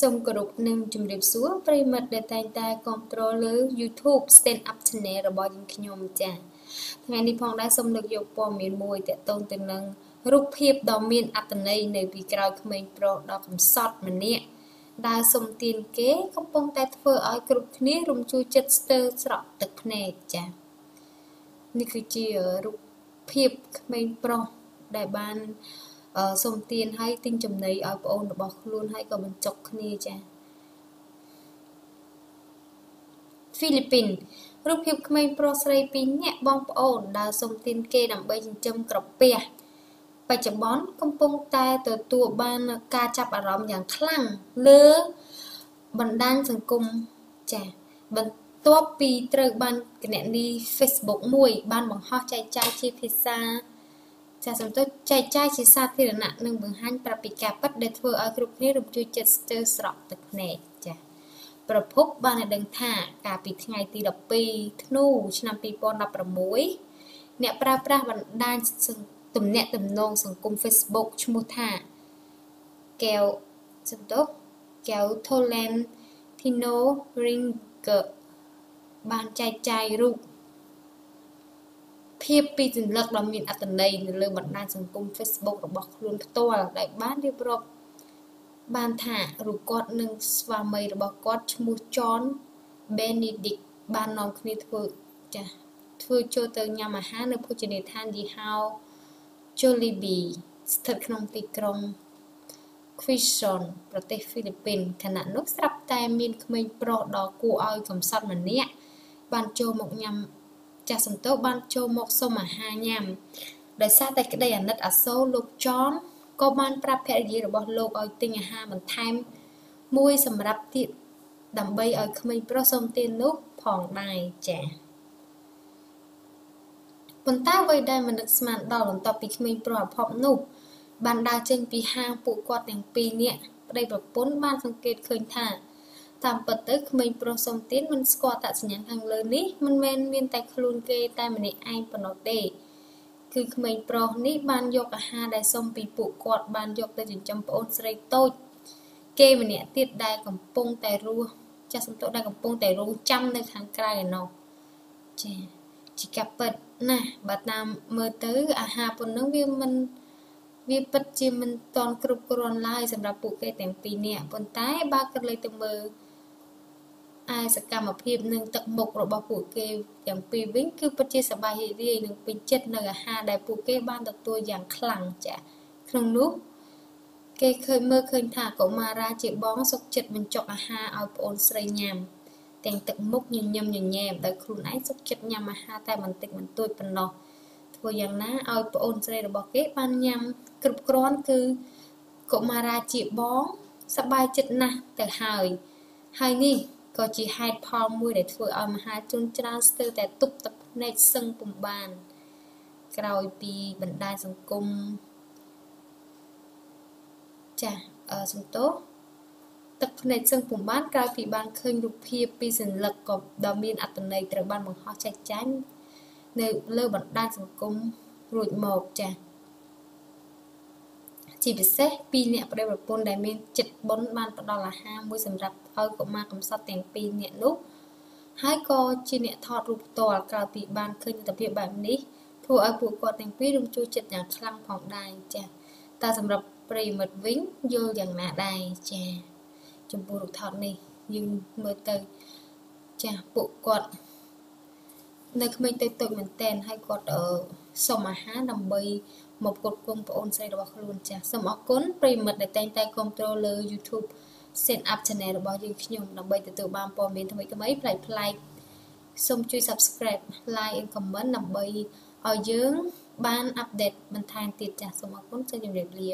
សូមគោរពនិងជម្រាបសួរប្រិមិត្តដែលតែងតែគ្រប់គ្រងលើ YouTube Stand Up Channel របស់យើងខ្ញុំចា៎ថ្ងៃនេះផងដែរសូមលើកយកព័ត៌មានមួយទាក់ទងទៅនឹងរូបភាពដ៏មានអត្ថន័យនៅពីក្រោយក្មេងប្រុសដ៏កំសត់ម្នាក់ដើរសុំទានគេកំពុងតែធ្វើឲ្យគ្រប់គ្នារំជួលចិត្តស្ទើរស្រក់ទឹកភ្នែកចា៎នេះគឺជារូបភាពក្មេងប្រុសដែលបាន សុំទានហើយទិញចំណីឲ្យប្អូនរបស់ខ្លួនហើយក៏បញ្ចុកគ្នាចាហ្វីលីពីនរូបភាពក្មេងប្រុសស្រីពីរនាក់បងប្អូនដើរសុំទានគេដើម្បីចិញ្ចឹមក្រពះបច្ចុប្បន្នកំពុងតែទទួលបានការចាប់អារម្មណ៍យ៉ាងខ្លាំងលើបណ្ដាញសង្គមចាបន្ទាប់ពីត្រូវបានគណនី Facebook មួយ បានបង្ហោះចែកចាយជាភាសា ចាសសំទោសចែកចាយជាសាធារណៈនិងបង្ហាញប្រាប់ពីការពិតដែលធ្វើឲ្យគ្រប់គ្នារំជួយចិត្តស្ទើរស្រក់ទឹកភ្នែកចាសប្រភពបានឲ្យដឹងថាកាលពីថ្ងៃទី12ធ្នូឆ្នាំ2016អ្នកប្រើប្រាស់បណ្ដាញទំនាក់ទំនងសង្គម Facebook ឈ្មោះថាកែវសំទោសកែវ Tholen Tino Ringer បានចែកចាយរូប ភាពពីសញ្ញាដ៏មានអត្ថន័យនៅលើបណ្ដាញសង្គម Facebook របស់ខ្លួនផ្ទាល់ដែលបានរៀបរាប់បានថារូបគាត់និងស្វាមីរបស់គាត់ឈ្មោះ John Benedict បាននាំគ្នាធ្វើចាស់ធ្វើចូលទៅញ៉ាំអាហារនៅភោជនីយដ្ឋានយីហោ Jollibee ស្ថិតក្នុងទីក្រុង Quezon ប្រទេសហ្វីលីពីនខណៈនោះស្រាប់តែមានក្មេងប្រុសដ៏គួរឲ្យកំសត់ម្នាក់បានចូលមកញ៉ាំ ចាស់សំទោបានចូលមកសុំអាហារញ៉ាំដោយសារតែក្តីអាណិតអាសូរលោកចនក៏បានប្រាប់ភរិយារបស់លោកឲ្យទិញអាហារបន្ថែមមួយសម្រាប់ទៀតដើម្បីឲ្យក្មេងប្រុសសុំទាននោះផងដែរចា៎ប៉ុន្តែអ្វីដែលមិននឹកស្មានដល់បន្ទាប់ពីក្មេងប្រុសអភ័ព្វនោះបានដើរចេញពីហាងពួកគាត់ទាំងពីរនាក់ប្តីប្រពន្ធបានសង្កេតឃើញថា តាមពិតទៅក្មេងប្រុសសុំទានមិនស្គាល់តសញ្ញាណខាងលើនេះមិនមែនមានតែខ្លួនគេតែម្នាក់ឯងប៉ុណ្ណោះទេគឺក្មេងប្រុសនេះបានយកអាហារដែលសុំពីពួកគាត់បានយកទៅចិញ្ចឹមប្អូនស្រីតូច គេម្នាក់ទៀតដែលកំពុងតែរស់ចាស់សំទោសដែលកំពុងតែរងចាំនៅខាងក្រៅឯណោះចាជាកាពិតណាស់បើតាមមើលទៅអាហារប៉ុណ្ណឹងវាមិនវាពិតជាមិនតន់គ្រប់គ្រាន់ឡើយសម្រាប់ពួកគេទាំងពីរនាក់ប៉ុន្តែបើគិតលេខទៅមើល ឯសកម្មភាពនិងទឹកមុខរបស់ពួកគេទាំងពីរវិញគឺពិតជាសប្បាយរីករាយនិងពេញចិត្តនៅអាហារដែលពួកគេបានទទួលយ៉ាងខ្លាំងចា៎ក្នុងនោះគេឃើញមើលឃើញថាកុមារាជាបងសុខចិត្តបញ្ចុកអាហារឲ្យប្អូនស្រីញ៉ាំទាំងទឹកមុខញញឹមញញែមដោយខ្លួនឯងសុខចិត្តញ៉ាំអាហារតែបន្តិចបន្តួចប៉ុណ្ណោះធ្វើយ៉ាងណាឲ្យប្អូនស្រីរបស់គេបានញ៉ាំគ្រប់គ្រាន់គឺកុមារាជាបងសប្បាយចិត្តណាស់ទៅហើយហើយនេះ ក៏ជាហេតុផលមួយដែលធ្វើឲ្យមហាជនច្រើនស្ទើរតែទប់ទឹកភ្នែកសឹងពុំបាន ក្រោយពីបណ្ដាញសង្គមចាអឺសំទោសទឹកភ្នែកសឹងពុំបានក្រោយពីបានឃើញរូបភាពពីសញ្ញាលឹកក៏ដ៏មានអត្ថន័យត្រូវបានបង្ហោះចែកចាញ់នៅលើបណ្ដាញសង្គមរួចមកចា៎ ជាពិសេសពីរអ្នកប្តីប្រពន្ធដែលមានចិត្តបុណ្យបានផ្ដល់អាហារមួយសម្រាប់ឲ្យកុមារកំសត់ទាំងពីរអ្នកនោះហើយក៏ជាអ្នកថតរូបផ្ទាល់ក្រោយពីបានឃើញទស្សនវិជ្ជាបែបនេះធ្វើឲ្យពួកគាត់ទាំងពីររំជួលចិត្តយ៉ាងខ្លាំងផងដែរចា៎តែសម្រាប់ប្រិយមិត្តវិញយល់យ៉ាងណាដែរចា៎ចំពោះរូបថតនេះយើងមើលទៅចាស់ពួកគាត់នៅក្មេងទៅតូចមែនតែនហើយគាត់សុំអាហារដើម្បី មកផ្គត់ផ្គង់ប្អូនស្រីរបស់ខ្លួនចាស់សូមអរគុណប្រិមិត្តដែលតែងតែគ្រប់គ្រងលើ YouTube set up channel របស់យើងខ្ញុំដើម្បីទទួលបានព័ត៌មានថ្មីថ្មីប្លែកប្លែកសូមជួយ subscribe like and comment ដើម្បីឲ្យយើងបាន update បន្ថែមទៀតចាស់សូមអរគុណសូមជម្រាបលា